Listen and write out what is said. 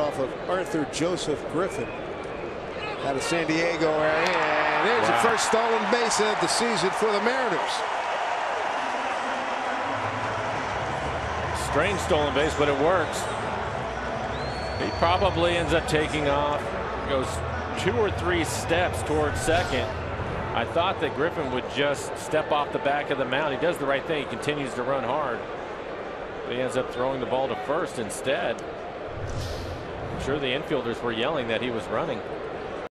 off of Arthur Joseph Griffin out of San Diego area. And there's Wow. the first stolen base of the season for the Mariners. Strange stolen base, but it works. He probably ends up taking off, goes two or three steps towards second. I thought that Griffin would just step off the back of the mound. He does the right thing. He continues to run hard. But he ends up throwing the ball to first instead. Sure the infielders were yelling that he was running.